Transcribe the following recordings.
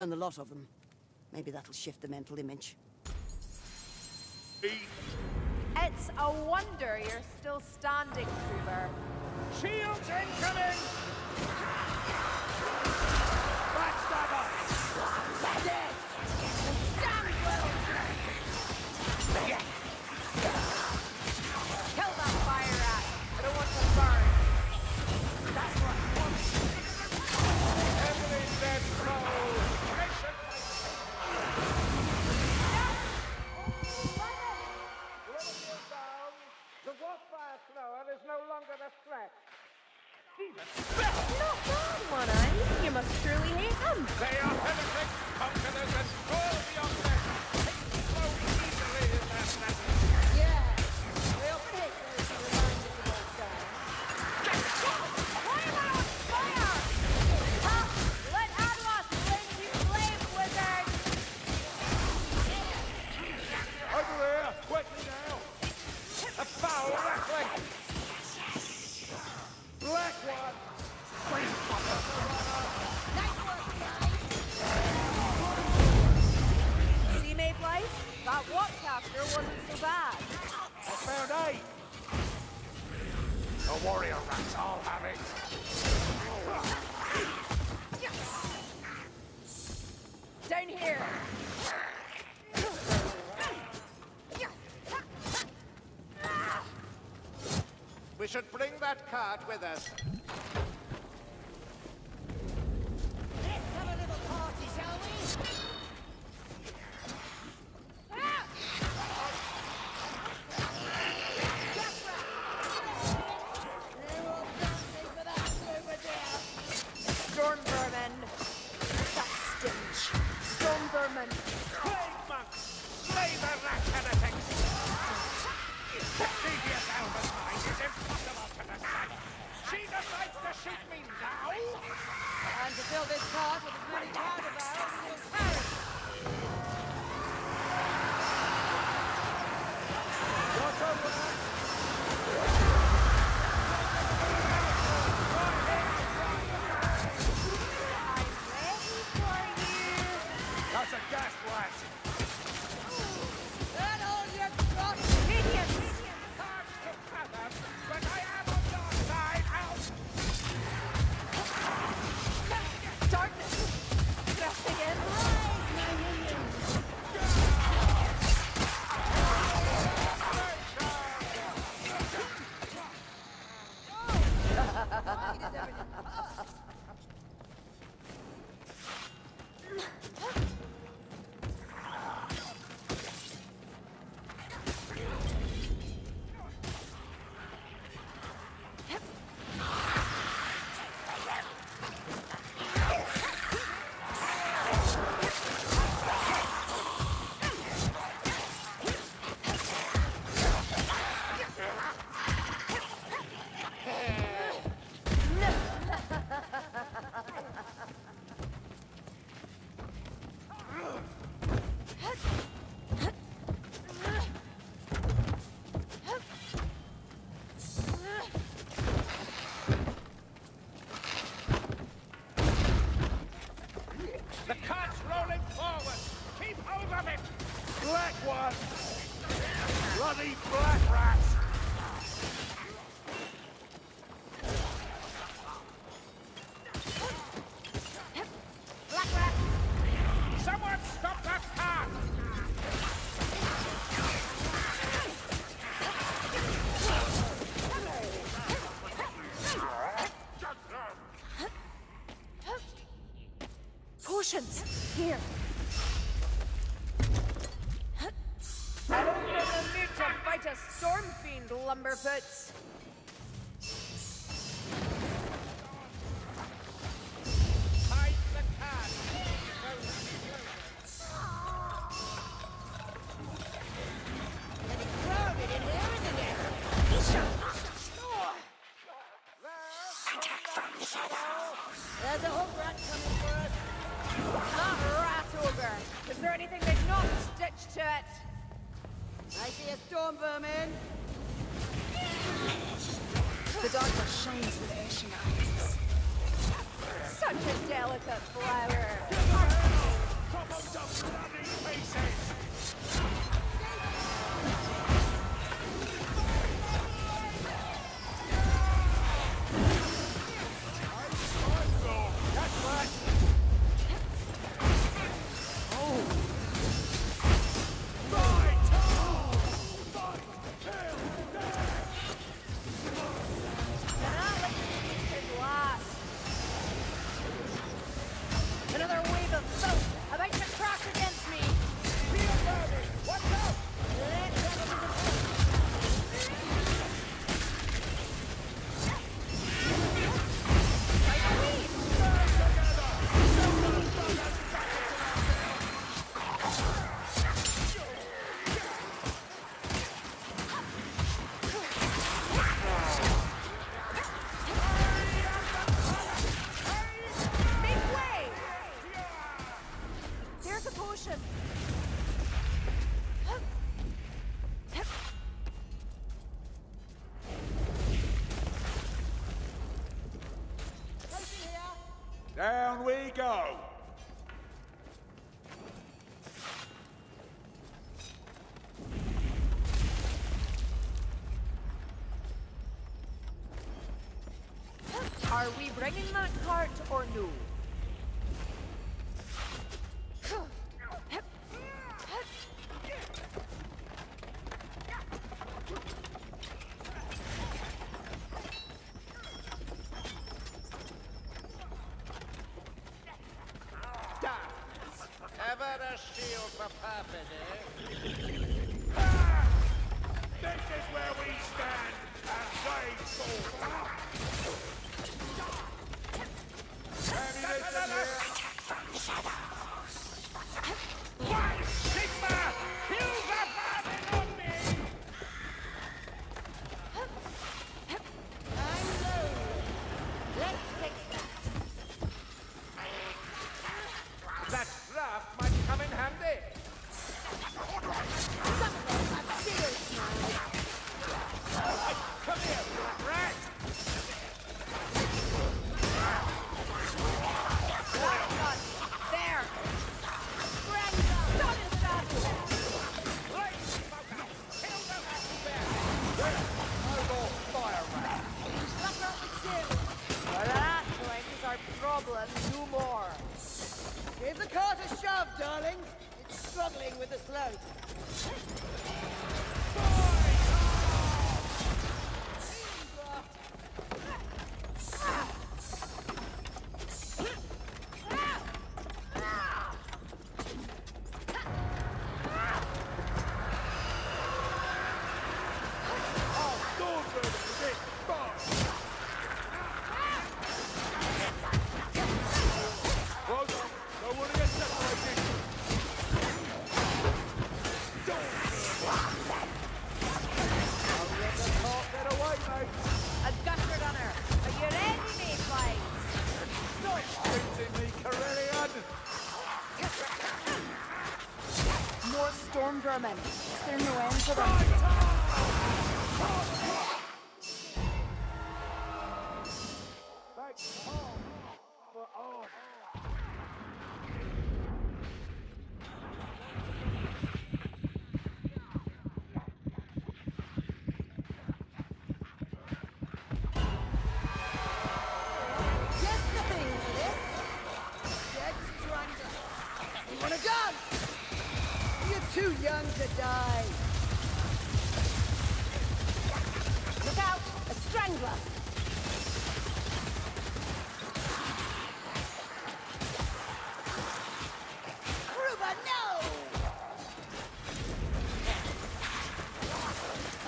And a lot of them. Maybe that'll shift the mental image. It's a wonder you're still standing, Kruber. Shields incoming! The Warpfire Thrower is no longer a threat. Not bad, one eye. You must truly hate them. They are heretics, conquerors, and all beyond them. Take slow easily in their So bad. I found eight! The warrior rats all have it! Down here! We should bring that cart with us. Shoot me now? And to fill this cart with as many powder barrels as you'll carry. I'm ready! That's a gas blast! Rolling forward! Keep hold of it! Black one! Bloody black rats! Here! I don't think I'm need to fight a storm fiend, Lumberfoots! Hide the cart! Getting crowded in here, isn't it? There's a hook rat coming for us. That rat ogre! Is there anything they've not stitched to it? I see a Stormvermin. The darkness shines with ashen eyes. Such a delicate flower. Down we go. Are we bringing that cart or no? Purpose, eh? This is where we stand and wait for. Darling. It's struggling with the slope. Thank Tom for all. Just the thing for this. Dead strangler. You want a gun? You're too young to die. Look out! A strangler! Ruba, no!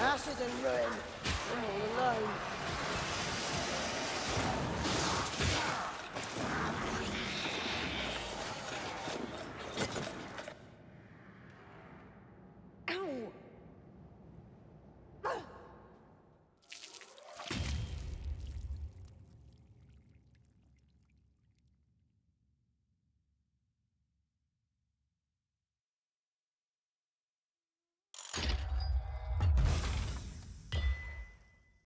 Ashes and ruin. All alone.